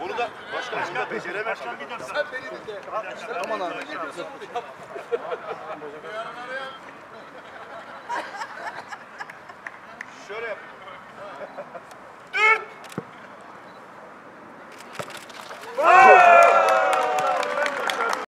Onu da başkan başkan bunu da beceremez. Sen beni dinle. Aman abi. Şöyle yap.